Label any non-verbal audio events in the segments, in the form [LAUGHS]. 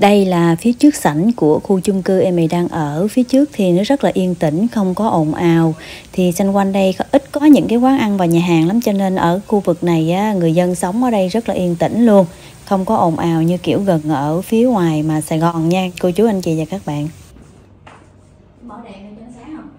Đây là phía trước sảnh của khu chung cư em đang ở. Phía trước thì nó rất là yên tĩnh, không có ồn ào. Thì xung quanh đây ít có những cái quán ăn và nhà hàng lắm cho nên ở khu vực này á, người dân sống ở đây rất là yên tĩnh luôn. Không có ồn ào như kiểu gần ở phía ngoài mà Sài Gòn nha, cô chú anh chị và các bạn. Mở đèn lên cho nó sáng không?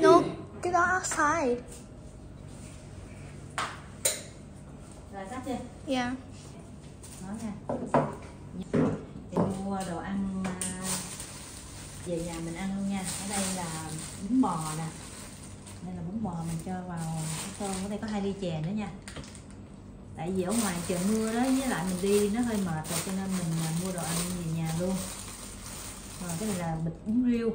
No, cái đó outside. Rồi sắp chưa? Yeah. Nói nha. Thì mua đồ ăn à, về nhà mình ăn luôn nha. Ở đây là bún bò nè. Đây là bún bò mình cho vào cái tô. Ở đây có hai ly chè nữa nha. Tại vì ở ngoài trời mưa đó với lại mình đi nó hơi mệt rồi cho nên mình à, mua đồ ăn về nhà luôn. Rồi cái này là bịch bún riêu.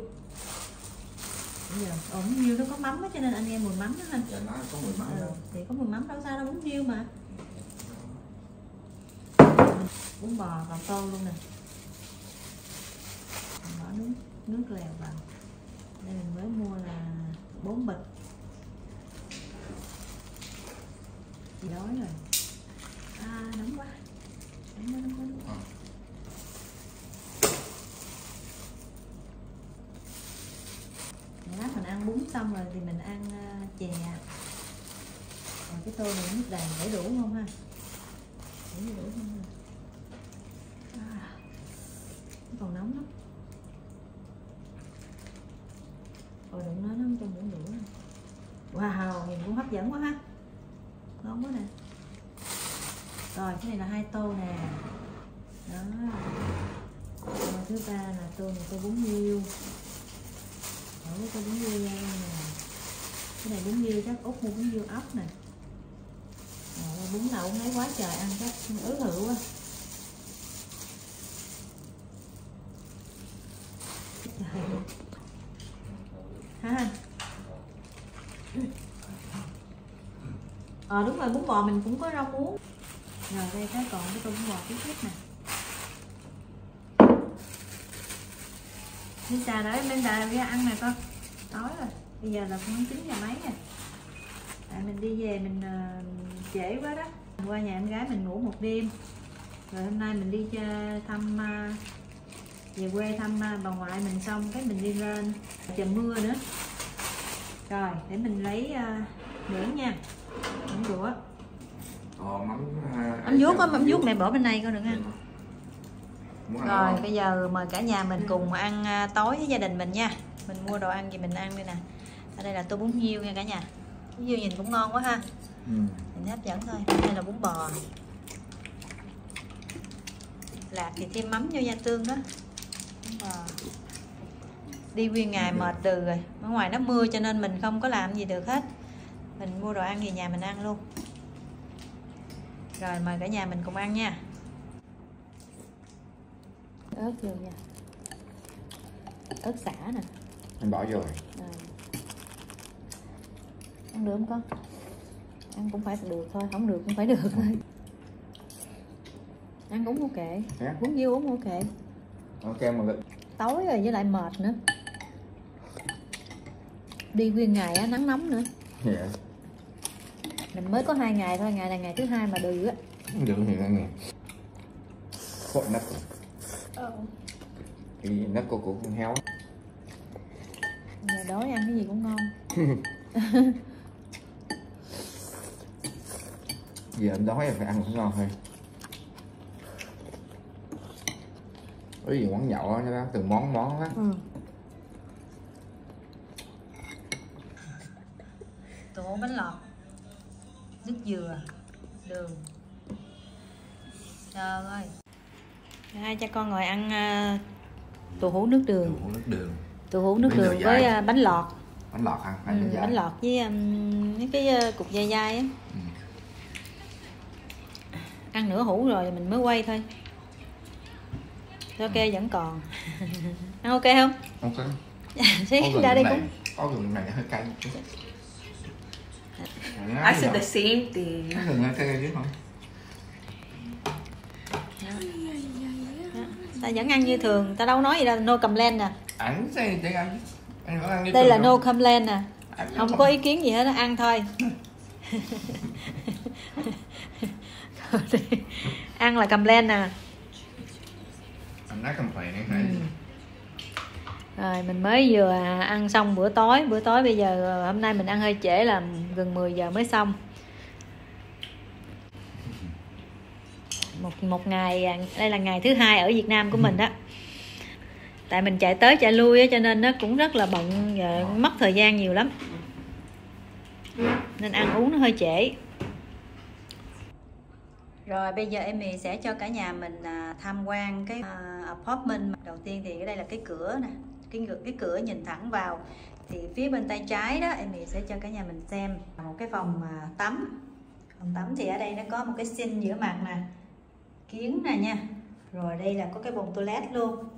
Bây giờ ồ, bún riêu nó có mắm á cho nên anh em mùi mắm đó ha. Dạ, nó có mùi mắm Ừ, thì có mùi mắm đâu sao đâu bún riêu mà bún bò vào tô luôn nè. Mình bỏ nước nước lèo vào. Đây mình mới mua là bốn bịch. Chị đói rồi. À nóng quá. Nóng quá nóng quá, nóng quá. Ờ. Lát mình ăn bún xong rồi thì mình ăn à, chè. Còn cái tô này nước đàn để đủ không ha? Để đủ không ha còn nóng lắm. Rồi đừng nói nó cho muỗng đũa wow, nhìn cũng hấp dẫn quá ha. Ngon quá nè. Rồi, cái này là hai tô nè. Đó. Rồi, thứ ba là tô này tô bún riêu. Ở cái tô bún riêu nè cái này bún riêu chắc út mua bún riêu ốc nè. Rồi, bún đậu cũng lấy quá trời ăn chắc ứ hữu quá Trời ơi. ha ờ đúng rồi bún bò mình cũng có rau muống. Rồi đây cái còn cái tô bún bò tiếp tiếp nè. Đi xà đấy bên đà ra ăn nè con. Tối rồi. Bây giờ là cũng chín giờ mấy nè tại mình đi về mình uh, trễ quá đó. Mình qua nhà em gái mình ngủ một đêm. Rồi hôm nay mình đi thăm uh, về quê thăm uh, bà ngoại mình xong cái mình đi lên. Trời mưa nữa. Rồi để mình lấy uh, muỗng nha muỗng đũa Ờ, mắm à, anh vuốt á mắm vuốt mẹ bỏ bên này đừng ăn Muốn ăn Rồi không? bây giờ mời cả nhà mình cùng ăn à, tối với gia đình mình nha. Mình mua đồ ăn gì mình ăn đây nè. Ở đây là tô bún hiêu nha cả nhà. Bún hiêu nhìn cũng ngon quá ha. Ừ. Nhìn hấp dẫn thôi Đây là bún bò. Lạc thì thêm mắm vô gia tương đó. Bún bò. Đi nguyên ngày mệt đừ rồi. Ở ngoài nó mưa cho nên mình không có làm gì được hết Mình mua đồ ăn về nhà mình ăn luôn Rồi mời cả nhà mình cùng ăn nha ớt vô nha ớt xả nè Anh bỏ vô rồi. à. ăn được không con ăn cũng phải được thôi không được cũng phải được thôi ăn cũng ok Thế? bún riêu cũng ok Ok mà lực. tối rồi với lại mệt nữa đi nguyên ngày á nắng nóng nữa Dạ. Mình mới có hai ngày thôi ngày này ngày thứ hai mà đừ á Không được thì ăn nè. Khổ nắp. Cái nắp của của con heo. á. giờ đói ăn cái gì cũng ngon [LAUGHS] Giờ anh đói là phải ăn cũng ngon thôi. Có gì quán nhậu á, nó bán từng món món á. ừ. tổ bánh lọt nước dừa đường trời ơi hai cha con ngồi ăn uh, tù hú nước đường Uống nước đường. tù hú nước đường với à, bánh lọt Bánh lọt hả? ừ, Bánh lọt với um, mấy cái uh, cục dai dai á Ừ. ăn nửa hũ rồi mình mới quay thôi ok vẫn còn [LAUGHS] ăn ok không Ok. [LAUGHS] xí Có gừng ra đây này- cũng Có gừng này hơi cay. I said the same thing. Ta vẫn ăn như thường ta đâu nói gì đâu no complain nè Ảnh sẽ để ăn. Anh vẫn ăn như đây là no complain nè Ảnh không có ý kiến gì hết ăn thôi. [LAUGHS] Ăn là cầm lên nè I'm not complaining. Rồi mình mới vừa ăn xong bữa tối. Bữa tối bây giờ ờ, hôm nay mình ăn hơi trễ là gần 10 giờ mới xong. Một một ngày à, đây là ngày thứ hai ở Việt Nam của mình đó. Tại mình chạy tới chạy lui á, cho nên nó cũng rất là bận và mất thời gian nhiều lắm. Nên ăn uống nó hơi trễ. Rồi bây giờ em sẽ cho cả nhà mình à, tham quan cái à, apartment. Đầu tiên thì ở đây là cái cửa nè cái ngược cái cửa nhìn thẳng vào thì phía bên tay trái đó em sẽ cho cả nhà mình xem. Một cái phòng à, tắm. Phòng tắm thì ở đây nó có một cái xin giữa mặt nè kiến nè nha. Rồi đây là có cái bồn toilet luôn.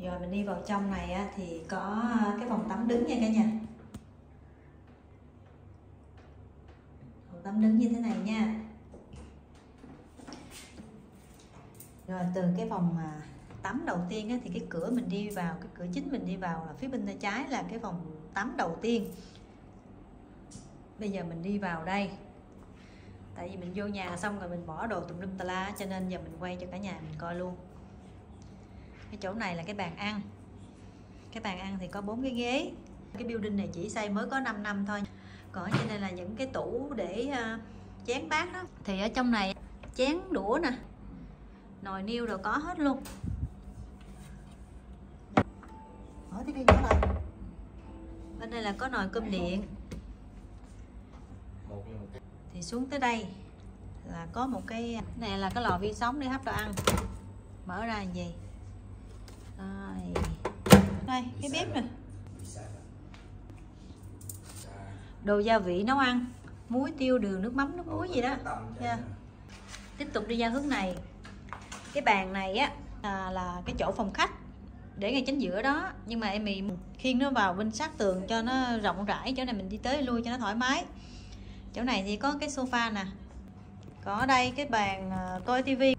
Rồi mình đi vào trong này á, thì có cái phòng tắm đứng nha cả nhà. Phòng tắm đứng như thế này nha. Rồi từ cái phòng mà tắm đầu tiên á, thì cái cửa mình đi vào cái cửa chính mình đi vào là phía bên tay trái là cái phòng tắm đầu tiên. Bây giờ mình đi vào đây. Tại vì mình vô nhà xong rồi mình bỏ đồ tùm lum tà la cho nên giờ mình quay cho cả nhà mình coi luôn. Cái chỗ này là cái bàn ăn. Cái bàn ăn thì có bốn cái ghế. Cái building này chỉ xây mới có 5 năm thôi. Còn cho trên đây là những cái tủ để uh, chén bát đó. Thì ở trong này chén đũa nè. Nồi niêu đồ có hết luôn. Tivi nhỏ lại bên đây là có nồi cơm điện. Thì xuống tới đây là có một cái này là cái lò vi sóng để hấp đồ ăn. Mở ra là gì? Đây đây cái bếp nè. đồ gia vị nấu ăn muối tiêu đường nước mắm nước muối gì đó. Dạ. tiếp tục đi ra hướng này. Cái bàn này á à, là cái chỗ phòng khách để ngay chính giữa đó. Nhưng mà em mình khiên nó vào bên sát tường cho nó rộng rãi chỗ này mình đi tới lui cho nó thoải mái. Chỗ này thì có cái sofa nè có ở đây cái bàn à, coi tivi.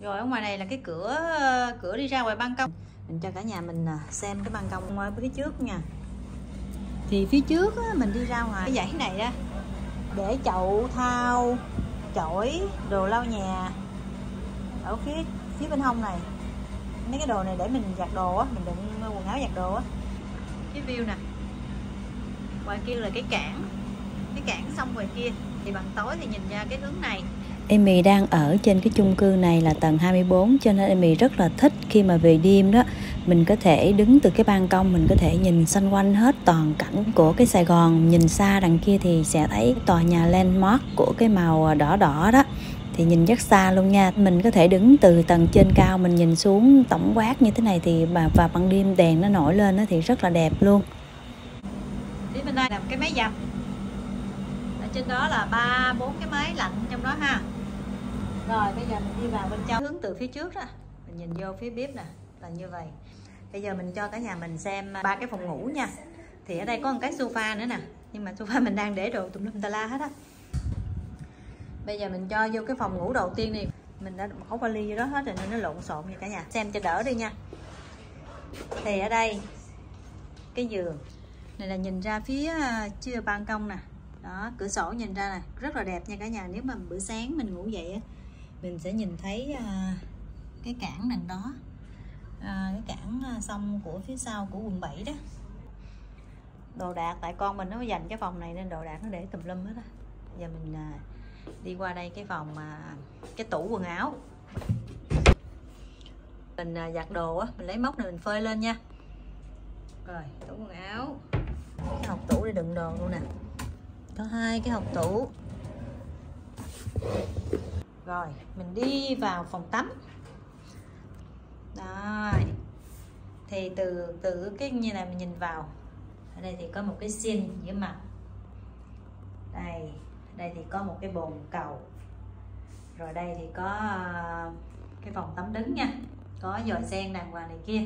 Rồi ở ngoài này là cái cửa à, cửa đi ra ngoài ban công. Mình cho cả nhà mình à, xem cái ban công ngoài phía trước nha. Thì phía trước á, mình đi ra ngoài. Cái dãy này đó để chậu thau chổi đồ lau nhà. Ở phía phía bên hông này. Mấy cái đồ này để mình giặt đồ á mình đựng quần áo giặt đồ á. Cái view nè. Ngoài kia là cái cảng. Cái cảng sông ngoài kia. Thì bằng tối thì nhìn ra cái hướng này. Amy đang ở trên cái chung cư này là tầng 24 cho nên Amy rất là thích khi mà về đêm đó. Mình có thể đứng từ cái ban công mình có thể nhìn xung quanh hết toàn cảnh của cái Sài Gòn. Nhìn xa đằng kia thì sẽ thấy tòa nhà landmark của cái màu đỏ đỏ đó thì nhìn rất xa luôn nha. Mình có thể đứng từ tầng trên cao mình nhìn xuống tổng quát như thế này thì và, và ban đêm đèn nó nổi lên đó thì rất là đẹp luôn. Phía bên đây là một cái máy giặt ở trên đó là ba bốn cái máy lạnh trong đó ha. Rồi bây giờ mình đi vào bên trong. Hướng từ phía trước đó. Mình nhìn vô phía bếp nè là như vậy. Bây giờ mình cho cả nhà mình xem ba cái phòng ngủ nha. Thì ở đây có một cái sofa nữa nè. Nhưng mà sofa mình đang để đồ tùm lum tà la hết á bây giờ mình cho vô cái phòng ngủ đầu tiên đi. Mình đã bỏ vali vô đó hết rồi nên nó lộn xộn vậy cả nhà. Xem cho đỡ đi nha. Thì ở đây cái giường. Này là nhìn ra phía à, chưa ban công nè. Đó cửa sổ nhìn ra nè. Rất là đẹp nha cả nhà. Nếu mà bữa sáng mình ngủ dậy á mình sẽ nhìn thấy à, cái cảng đằng đó. À, cái cảng à, sông của phía sau của quận 7 đó. Đồ đạc tại con mình nó dành cái phòng này nên đồ đạc nó để tùm lum hết á. Giờ mình đi qua đây cái phòng mà cái tủ quần áo. Mình à, giặt đồ á, mình lấy móc này mình phơi lên nha. Rồi, tủ quần áo. Cái hộp tủ để đựng đồ luôn nè. Có hai cái hộp tủ. Rồi, mình đi vào phòng tắm. Rồi. Thì từ từ cái như này mình nhìn vào. Ở đây thì có một cái xin giữa mặt. Đây đây thì có một cái bồn cầu. Rồi đây thì có à, cái phòng tắm đứng nha. Có dòi sen đàng hoàng này kia.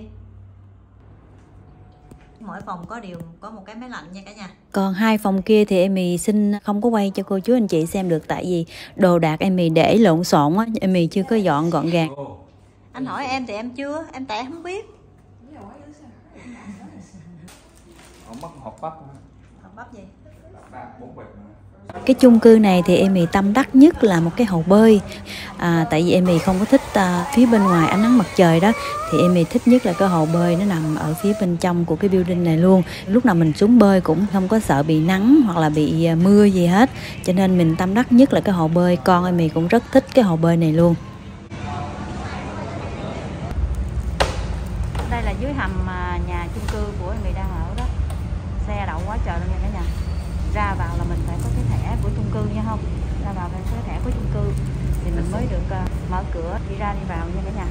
Mỗi phòng có điều có một cái máy lạnh nha cả nhà. Còn hai phòng kia thì Amy xin không có quay cho cô chú anh chị xem được tại vì đồ đạc Amy để lộn xộn á. Amy chưa có dọn gọn gàng. Anh hỏi em thì em chưa em tại không biết. Ông mất hộp bắp cái chung cư này thì em tâm đắc nhất là một cái hồ bơi. À, tại vì em không có thích à, phía bên ngoài ánh nắng mặt trời đó. Thì em thích nhất là cái hồ bơi nó nằm ở phía bên trong của cái building này luôn. Lúc nào mình xuống bơi cũng không có sợ bị nắng hoặc là bị à, mưa gì hết. Cho nên mình tâm đắc nhất là cái hồ bơi. Con em cũng rất thích cái hồ bơi này luôn. Đây là dưới hầm à, nhà chung cư của em đang ở quá trời luôn nha cả nhà. Ra vào là mình phải có cái thẻ của chung cư nha không? Ra vào phải có cái thẻ của chung cư thì mình mới được uh, mở cửa đi ra đi vào nha cả nhà.